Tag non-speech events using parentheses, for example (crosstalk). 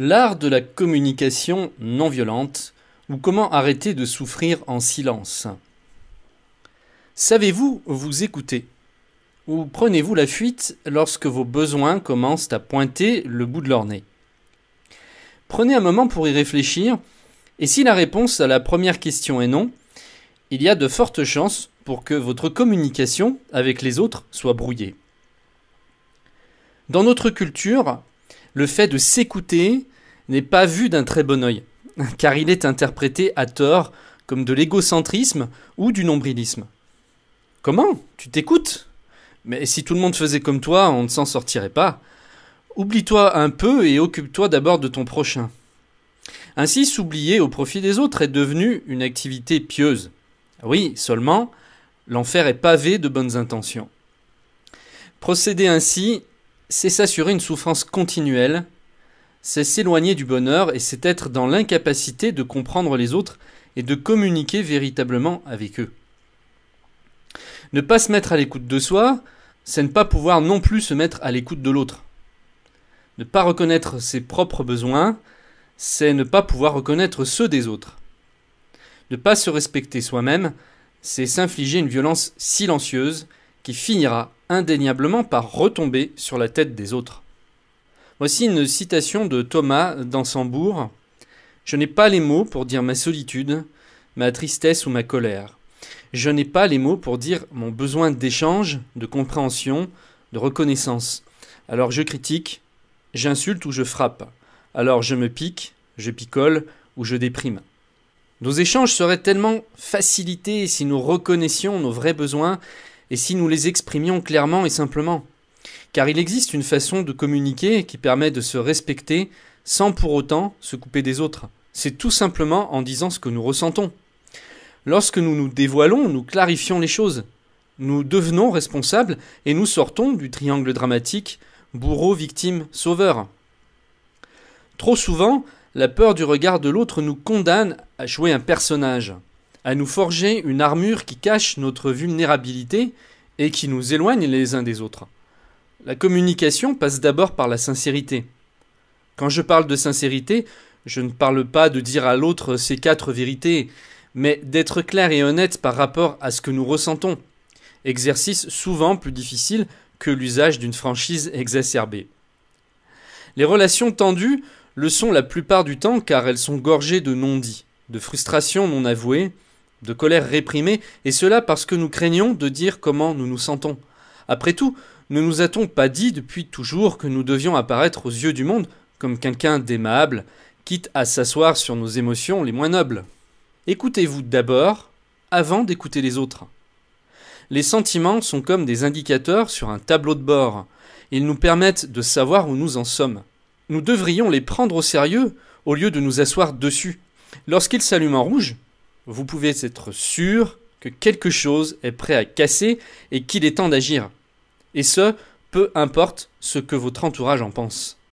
L'art de la communication non violente ou comment arrêter de souffrir en silence. Savez-vous vous écouter Ou prenez-vous la fuite lorsque vos besoins commencent à pointer le bout de leur nez? Prenez un moment pour y réfléchir et si la réponse à la première question est non, il y a de fortes chances pour que votre communication avec les autres soit brouillée. Dans notre culture, le fait de s'écouter n'est pas vu d'un très bon œil, (laughs) car il est interprété à tort comme de l'égocentrisme ou du nombrilisme. Comment? Tu t'écoutes? Mais si tout le monde faisait comme toi, on ne s'en sortirait pas. Oublie-toi un peu et occupe-toi d'abord de ton prochain. Ainsi, s'oublier au profit des autres est devenu une activité pieuse. Oui, seulement, l'enfer est pavé de bonnes intentions. Procéder ainsi c'est s'assurer une souffrance continuelle, c'est s'éloigner du bonheur et c'est être dans l'incapacité de comprendre les autres et de communiquer véritablement avec eux. Ne pas se mettre à l'écoute de soi, c'est ne pas pouvoir non plus se mettre à l'écoute de l'autre. Ne pas reconnaître ses propres besoins, c'est ne pas pouvoir reconnaître ceux des autres. Ne pas se respecter soi-même, c'est s'infliger une violence silencieuse qui finira indéniablement par retomber sur la tête des autres. Voici une citation de Thomas dans Sambourg. Je n'ai pas les mots pour dire ma solitude, ma tristesse ou ma colère. Je n'ai pas les mots pour dire mon besoin d'échange, de compréhension, de reconnaissance. Alors je critique, j'insulte ou je frappe. Alors je me pique, je picole ou je déprime. Nos échanges seraient tellement facilités si nous reconnaissions nos vrais besoins et si nous les exprimions clairement et simplement. Car il existe une façon de communiquer qui permet de se respecter sans pour autant se couper des autres. C'est tout simplement en disant ce que nous ressentons. Lorsque nous nous dévoilons, nous clarifions les choses. Nous devenons responsables et nous sortons du triangle dramatique bourreau, victime, sauveur. Trop souvent, la peur du regard de l'autre nous condamne à jouer un personnage à nous forger une armure qui cache notre vulnérabilité et qui nous éloigne les uns des autres. La communication passe d'abord par la sincérité. Quand je parle de sincérité, je ne parle pas de dire à l'autre ces quatre vérités, mais d'être clair et honnête par rapport à ce que nous ressentons. Exercice souvent plus difficile que l'usage d'une franchise exacerbée. Les relations tendues le sont la plupart du temps car elles sont gorgées de non-dits, de frustrations non avouées, de colère réprimée, et cela parce que nous craignons de dire comment nous nous sentons. Après tout, ne nous a-t-on pas dit depuis toujours que nous devions apparaître aux yeux du monde comme quelqu'un d'aimable, quitte à s'asseoir sur nos émotions les moins nobles? Écoutez-vous d'abord avant d'écouter les autres. Les sentiments sont comme des indicateurs sur un tableau de bord. Ils nous permettent de savoir où nous en sommes. Nous devrions les prendre au sérieux au lieu de nous asseoir dessus. Lorsqu'ils s'allument en rouge, vous pouvez être sûr que quelque chose est prêt à casser et qu'il est temps d'agir. Et ce, peu importe ce que votre entourage en pense.